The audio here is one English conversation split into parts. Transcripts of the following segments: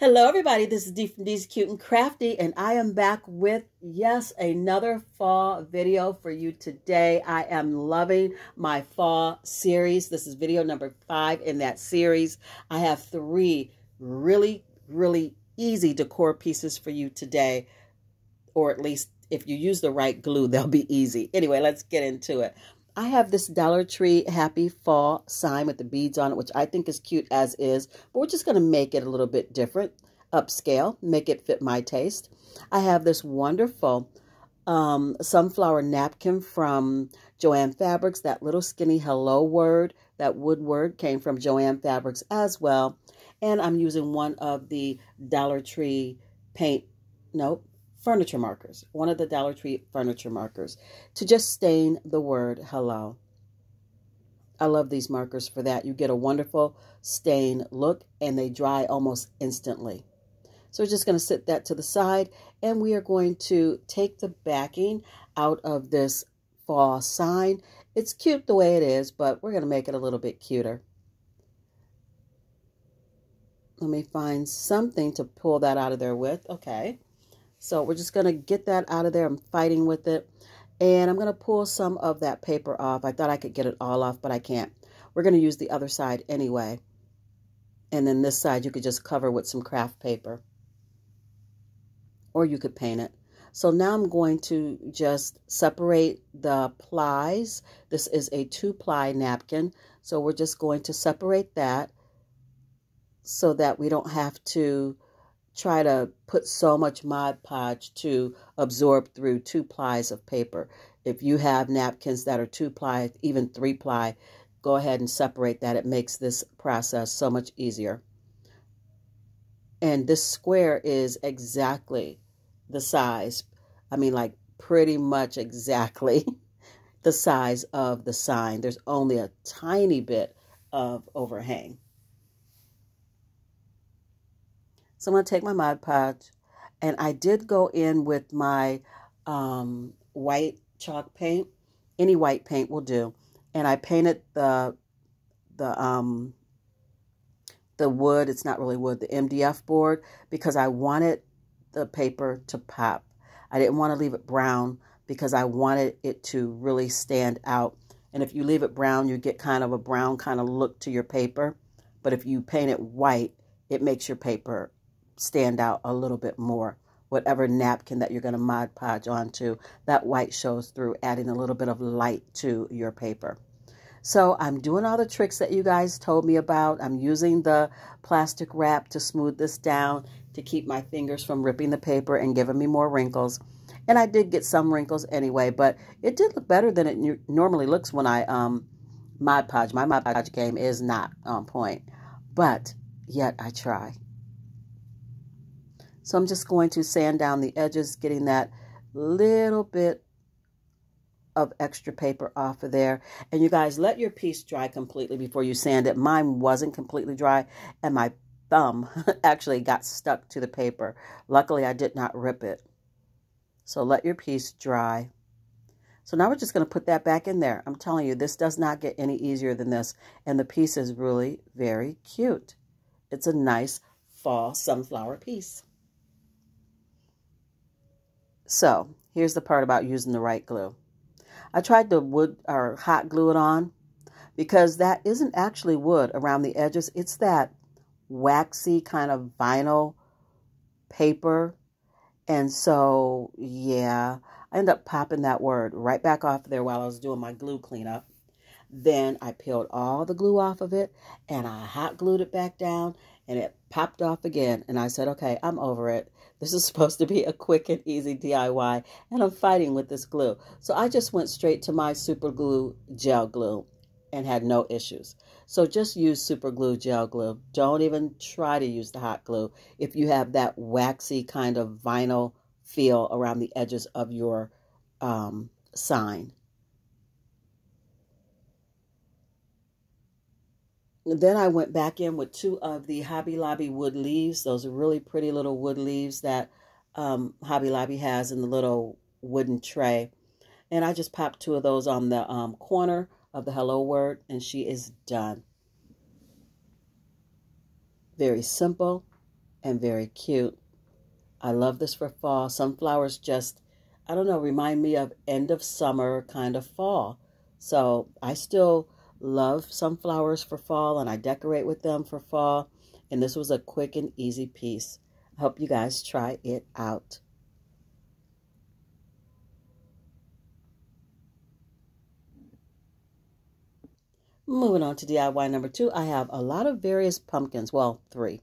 Hello, everybody. This is Dee from Dee's Cute and Crafty, and I am back with, yes, another fall video for you today. I am loving my fall series. This is video number five in that series. I have three really, really easy decor pieces for you today, or at least if you use the right glue, they'll be easy. Anyway, let's get into it. I have this Dollar Tree Happy Fall sign with the beads on it, which I think is cute as is, but we're just going to make it a little bit different, upscale, make it fit my taste. I have this wonderful um, sunflower napkin from Joann Fabrics, that little skinny hello word, that wood word came from Joann Fabrics as well. And I'm using one of the Dollar Tree paint, nope, furniture markers, one of the Dollar Tree furniture markers, to just stain the word hello. I love these markers for that. You get a wonderful stain look and they dry almost instantly. So we're just going to sit that to the side and we are going to take the backing out of this fall sign. It's cute the way it is, but we're going to make it a little bit cuter. Let me find something to pull that out of there with. Okay. So we're just going to get that out of there. I'm fighting with it. And I'm going to pull some of that paper off. I thought I could get it all off, but I can't. We're going to use the other side anyway. And then this side you could just cover with some craft paper. Or you could paint it. So now I'm going to just separate the plies. This is a two-ply napkin. So we're just going to separate that so that we don't have to try to put so much Mod Podge to absorb through two plies of paper. If you have napkins that are two ply, even three ply, go ahead and separate that. It makes this process so much easier. And this square is exactly the size. I mean, like pretty much exactly the size of the sign. There's only a tiny bit of overhang. So I'm going to take my Mod Podge, and I did go in with my um, white chalk paint. Any white paint will do. And I painted the the um, the wood. It's not really wood, the MDF board, because I wanted the paper to pop. I didn't want to leave it brown because I wanted it to really stand out. And if you leave it brown, you get kind of a brown kind of look to your paper. But if you paint it white, it makes your paper stand out a little bit more. Whatever napkin that you're going to Mod Podge onto, that white shows through, adding a little bit of light to your paper. So I'm doing all the tricks that you guys told me about. I'm using the plastic wrap to smooth this down to keep my fingers from ripping the paper and giving me more wrinkles. And I did get some wrinkles anyway, but it did look better than it normally looks when I um, Mod Podge. My Mod Podge game is not on point, but yet I try. So I'm just going to sand down the edges, getting that little bit of extra paper off of there. And you guys, let your piece dry completely before you sand it. Mine wasn't completely dry, and my thumb actually got stuck to the paper. Luckily, I did not rip it. So let your piece dry. So now we're just going to put that back in there. I'm telling you, this does not get any easier than this. And the piece is really very cute. It's a nice fall sunflower piece. So here's the part about using the right glue. I tried to wood or hot glue it on because that isn't actually wood around the edges. It's that waxy kind of vinyl paper. And so, yeah, I ended up popping that word right back off there while I was doing my glue cleanup. Then I peeled all the glue off of it and I hot glued it back down and it popped off again. And I said, okay, I'm over it. This is supposed to be a quick and easy DIY, and I'm fighting with this glue. So I just went straight to my super glue gel glue and had no issues. So just use super glue gel glue. Don't even try to use the hot glue if you have that waxy kind of vinyl feel around the edges of your um, sign. Then I went back in with two of the Hobby Lobby wood leaves. Those are really pretty little wood leaves that um, Hobby Lobby has in the little wooden tray. And I just popped two of those on the um, corner of the hello word, and she is done. Very simple, and very cute. I love this for fall. Sunflowers just, I don't know, remind me of end of summer kind of fall. So I still love sunflowers for fall and I decorate with them for fall. And this was a quick and easy piece. I hope you guys try it out. Moving on to DIY number two, I have a lot of various pumpkins. Well, three.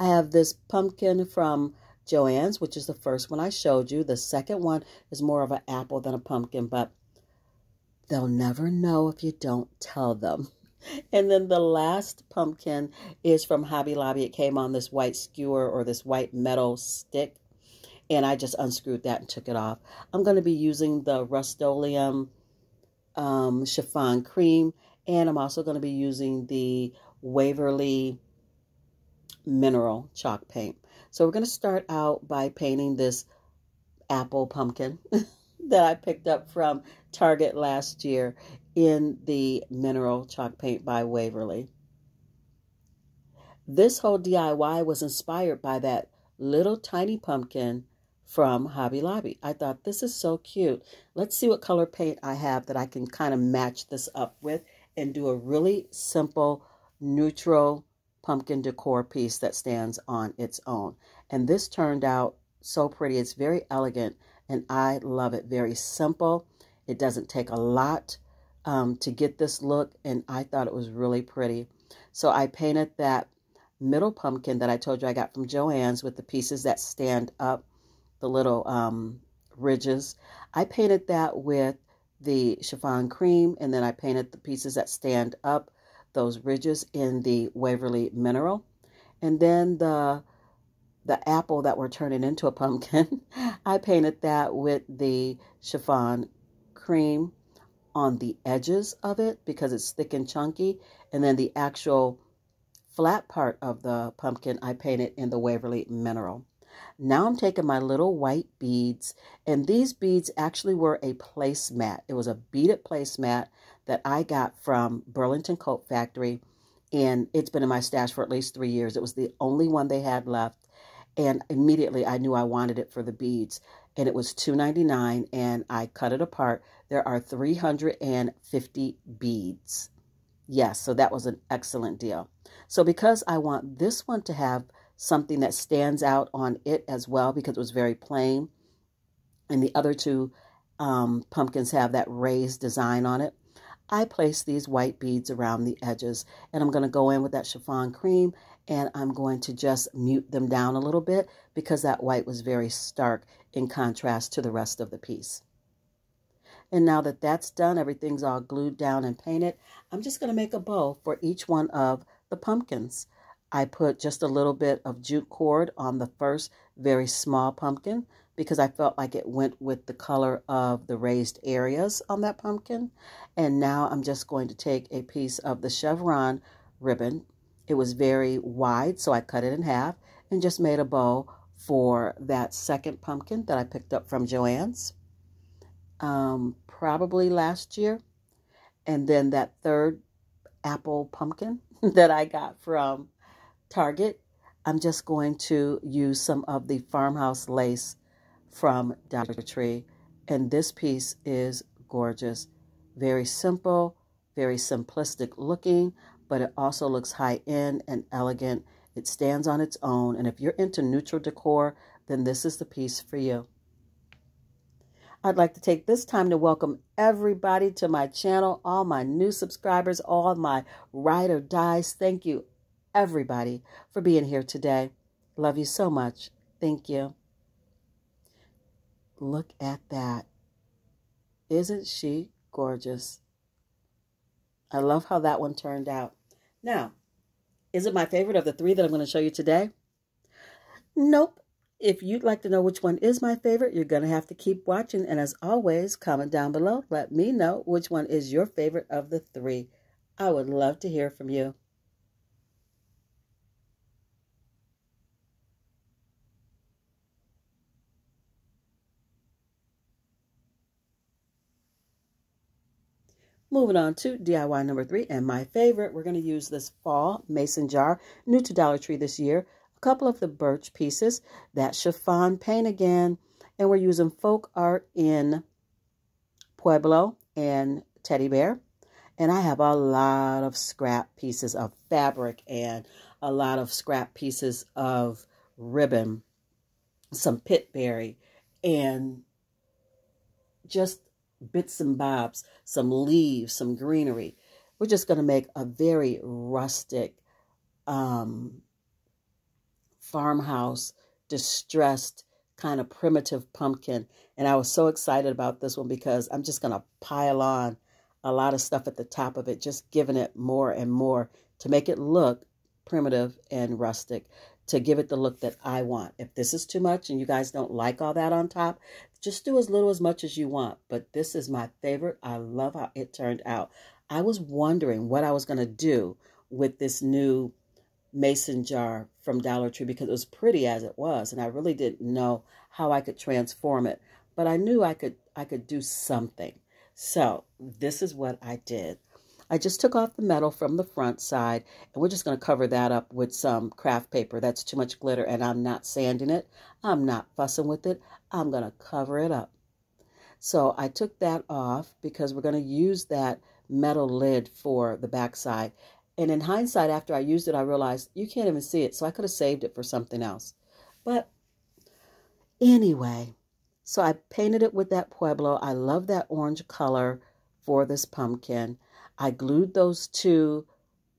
I have this pumpkin from Joann's, which is the first one I showed you. The second one is more of an apple than a pumpkin, but they'll never know if you don't tell them. And then the last pumpkin is from Hobby Lobby. It came on this white skewer or this white metal stick. And I just unscrewed that and took it off. I'm going to be using the Rust-Oleum um, chiffon cream and I'm also going to be using the Waverly Mineral Chalk Paint. So we're going to start out by painting this apple pumpkin that I picked up from Target last year in the Mineral Chalk Paint by Waverly. This whole DIY was inspired by that little tiny pumpkin from Hobby Lobby. I thought this is so cute. Let's see what color paint I have that I can kind of match this up with and do a really simple neutral pumpkin decor piece that stands on its own. And this turned out so pretty. It's very elegant and I love it. Very simple. It doesn't take a lot um, to get this look and I thought it was really pretty. So I painted that middle pumpkin that I told you I got from Joann's with the pieces that stand up, the little um, ridges. I painted that with the chiffon cream and then I painted the pieces that stand up, those ridges in the Waverly Mineral. And then the the apple that we're turning into a pumpkin, I painted that with the chiffon cream on the edges of it because it's thick and chunky. And then the actual flat part of the pumpkin I painted in the Waverly Mineral. Now I'm taking my little white beads, and these beads actually were a placemat. It was a beaded placemat that I got from Burlington Coat Factory, and it's been in my stash for at least three years. It was the only one they had left, and immediately I knew I wanted it for the beads, and it was $2.99, and I cut it apart. There are 350 beads. Yes, so that was an excellent deal. So because I want this one to have something that stands out on it as well because it was very plain. And the other two um, pumpkins have that raised design on it. I place these white beads around the edges and I'm going to go in with that chiffon cream and I'm going to just mute them down a little bit because that white was very stark in contrast to the rest of the piece. And now that that's done, everything's all glued down and painted, I'm just going to make a bow for each one of the pumpkins. I put just a little bit of jute cord on the first very small pumpkin because I felt like it went with the color of the raised areas on that pumpkin. And now I'm just going to take a piece of the chevron ribbon. It was very wide, so I cut it in half and just made a bow for that second pumpkin that I picked up from Joann's um, probably last year. And then that third apple pumpkin that I got from Target, I'm just going to use some of the farmhouse lace from Dollar Tree. And this piece is gorgeous. Very simple, very simplistic looking, but it also looks high end and elegant. It stands on its own. And if you're into neutral decor, then this is the piece for you. I'd like to take this time to welcome everybody to my channel, all my new subscribers, all my ride or dies. Thank you everybody for being here today. Love you so much. Thank you. Look at that. Isn't she gorgeous? I love how that one turned out. Now, is it my favorite of the three that I'm going to show you today? Nope. If you'd like to know which one is my favorite, you're going to have to keep watching. And as always, comment down below. Let me know which one is your favorite of the three. I would love to hear from you. Moving on to DIY number three, and my favorite, we're going to use this fall mason jar, new to Dollar Tree this year. a couple of the birch pieces, that chiffon paint again, and we're using folk art in Pueblo and teddy bear. And I have a lot of scrap pieces of fabric and a lot of scrap pieces of ribbon, some pip berry, and just bits and bobs, some leaves, some greenery. We're just going to make a very rustic um, farmhouse, distressed, kind of primitive pumpkin. And I was so excited about this one because I'm just going to pile on a lot of stuff at the top of it, just giving it more and more to make it look primitive and rustic, to give it the look that I want. If this is too much and you guys don't like all that on top, just do as little as much as you want. But this is my favorite. I love how it turned out. I was wondering what I was going to do with this new mason jar from Dollar Tree because it was pretty as it was and I really didn't know how I could transform it but I knew I could I could do something so this is what I did I just took off the metal from the front side and we're just going to cover that up with some craft paper that's too much glitter and I'm not sanding it I'm not fussing with it I'm going to cover it up so I took that off because we're going to use that metal lid for the backside and in hindsight, after I used it, I realized you can't even see it. So I could have saved it for something else. But anyway, so I painted it with that Pueblo. I love that orange color for this pumpkin. I glued those two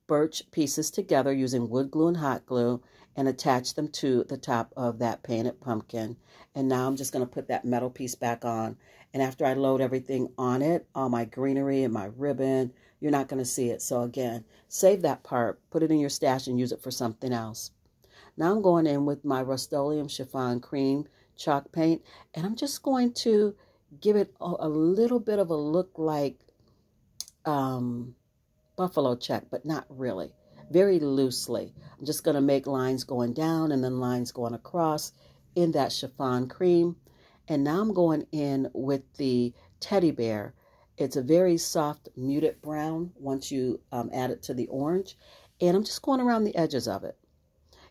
birch pieces together using wood glue and hot glue and attached them to the top of that painted pumpkin. And now I'm just going to put that metal piece back on. And after I load everything on it, all my greenery and my ribbon, you're not going to see it. So again, save that part, put it in your stash and use it for something else. Now I'm going in with my Rust-Oleum Chiffon Cream chalk paint and I'm just going to give it a, a little bit of a look like um, buffalo check, but not really. Very loosely. I'm just going to make lines going down and then lines going across in that chiffon cream. And now I'm going in with the teddy bear it's a very soft, muted brown once you um, add it to the orange. And I'm just going around the edges of it.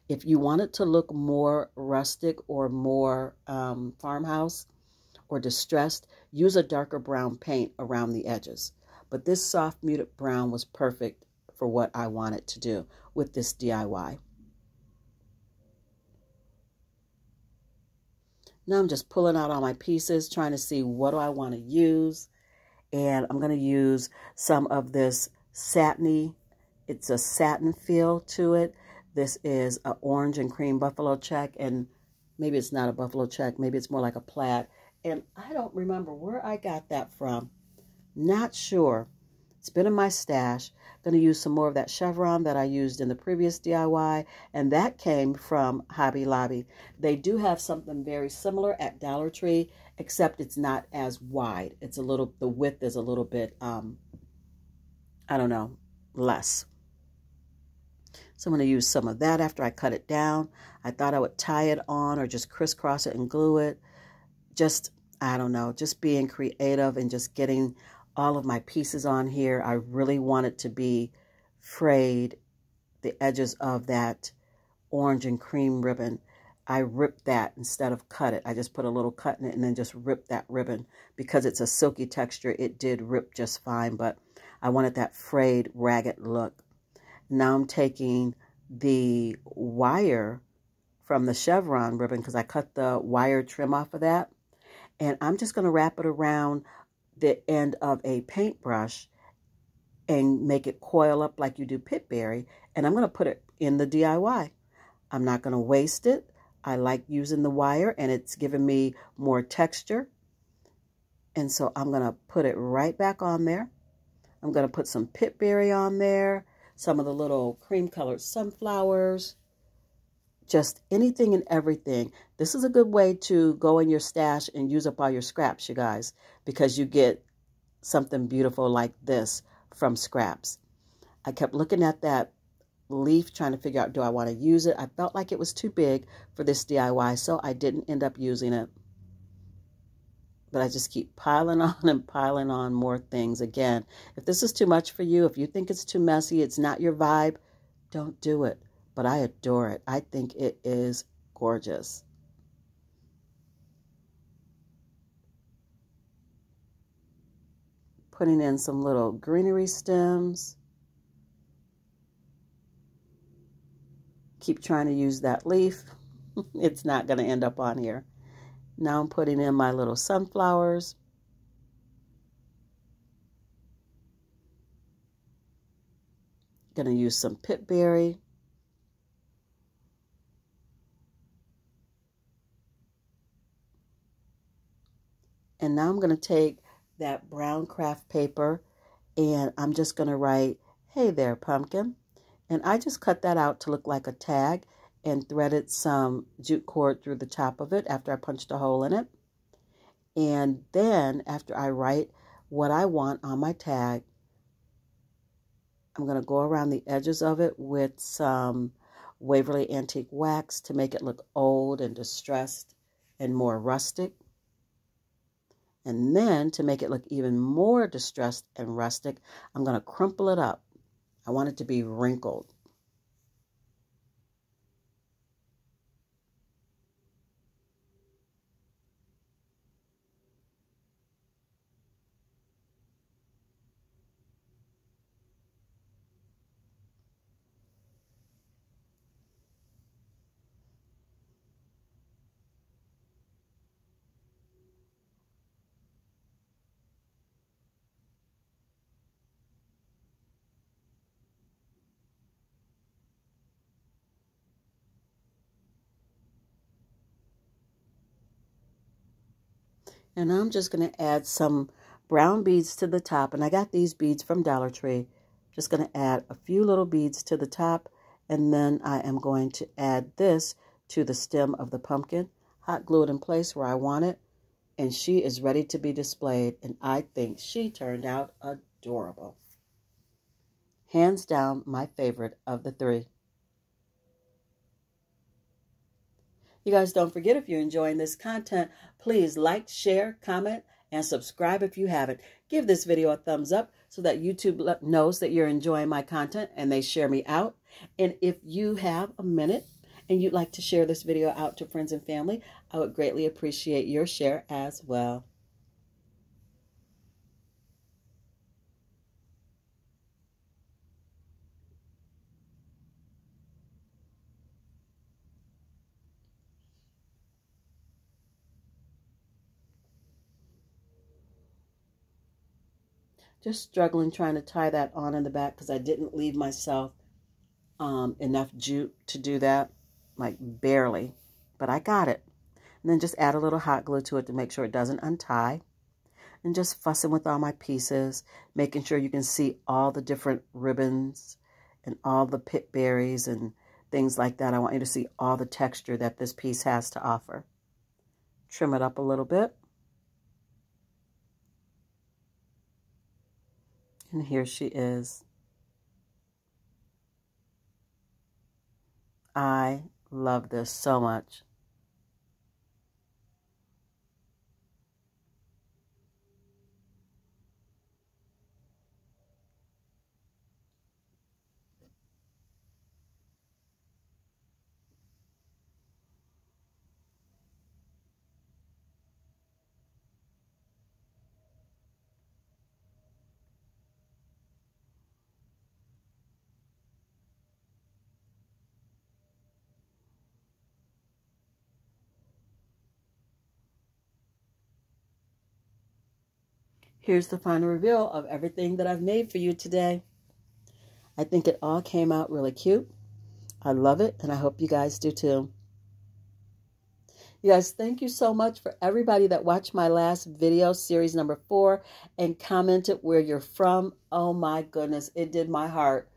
If you want it to look more rustic or more um, farmhouse or distressed, use a darker brown paint around the edges. But this soft muted brown was perfect for what I wanted to do with this DIY. Now I'm just pulling out all my pieces, trying to see what do I want to use and I'm going to use some of this satiny, it's a satin feel to it. This is an orange and cream buffalo check, and maybe it's not a buffalo check, maybe it's more like a plaid. And I don't remember where I got that from. Not sure. It's been in my stash. Going to use some more of that chevron that I used in the previous DIY, and that came from Hobby Lobby. They do have something very similar at Dollar Tree, except it's not as wide. It's a little, the width is a little bit, um, I don't know, less. So I'm going to use some of that after I cut it down. I thought I would tie it on or just crisscross it and glue it. Just, I don't know, just being creative and just getting all of my pieces on here. I really want it to be frayed, the edges of that orange and cream ribbon. I ripped that instead of cut it. I just put a little cut in it and then just ripped that ribbon. Because it's a silky texture, it did rip just fine, but I wanted that frayed, ragged look. Now I'm taking the wire from the chevron ribbon because I cut the wire trim off of that. And I'm just going to wrap it around the end of a paintbrush and make it coil up like you do pip berry. And I'm going to put it in the DIY. I'm not going to waste it. I like using the wire and it's giving me more texture. And so I'm going to put it right back on there. I'm going to put some pip berry on there, some of the little cream colored sunflowers, just anything and everything. This is a good way to go in your stash and use up all your scraps, you guys, because you get something beautiful like this from scraps. I kept looking at that leaf trying to figure out, do I want to use it? I felt like it was too big for this DIY, so I didn't end up using it. But I just keep piling on and piling on more things. Again, if this is too much for you, if you think it's too messy, it's not your vibe, don't do it but I adore it. I think it is gorgeous. Putting in some little greenery stems. Keep trying to use that leaf. it's not going to end up on here. Now I'm putting in my little sunflowers. Going to use some pip berry. And now I'm going to take that brown craft paper and I'm just going to write, hey there, pumpkin. And I just cut that out to look like a tag and threaded some jute cord through the top of it after I punched a hole in it. And then after I write what I want on my tag, I'm going to go around the edges of it with some Waverly Antique Wax to make it look old and distressed and more rustic. And then to make it look even more distressed and rustic, I'm going to crumple it up. I want it to be wrinkled. And I'm just going to add some brown beads to the top. And I got these beads from Dollar Tree. Just going to add a few little beads to the top. And then I am going to add this to the stem of the pumpkin. Hot glue it in place where I want it. And she is ready to be displayed. And I think she turned out adorable. Hands down, my favorite of the three. You guys don't forget if you're enjoying this content, please like, share, comment, and subscribe if you haven't. Give this video a thumbs up so that YouTube knows that you're enjoying my content and they share me out. And if you have a minute and you'd like to share this video out to friends and family, I would greatly appreciate your share as well. Just struggling trying to tie that on in the back because I didn't leave myself um, enough jute to do that, like barely, but I got it. And then just add a little hot glue to it to make sure it doesn't untie. And just fussing with all my pieces, making sure you can see all the different ribbons and all the pip berries and things like that. I want you to see all the texture that this piece has to offer. Trim it up a little bit. And here she is. I love this so much. Here's the final reveal of everything that I've made for you today. I think it all came out really cute. I love it, and I hope you guys do too. You guys, thank you so much for everybody that watched my last video, series number four, and commented where you're from. Oh my goodness, it did my heart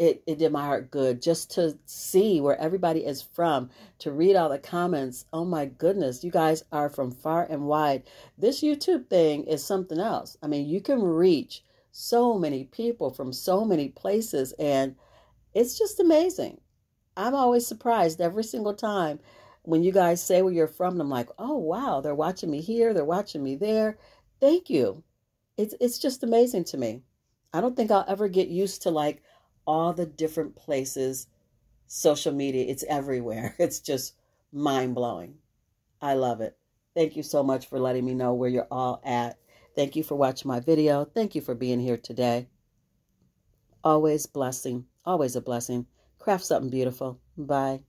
it, it did my heart good just to see where everybody is from, to read all the comments. Oh my goodness, you guys are from far and wide. This YouTube thing is something else. I mean, you can reach so many people from so many places, and it's just amazing. I'm always surprised every single time when you guys say where you're from, I'm like, oh wow, they're watching me here, they're watching me there. Thank you. It's it's just amazing to me. I don't think I'll ever get used to like all the different places social media. It's everywhere. It's just mind blowing. I love it. Thank you so much for letting me know where you're all at. Thank you for watching my video. Thank you for being here today. Always blessing. Always a blessing. Craft something beautiful. Bye.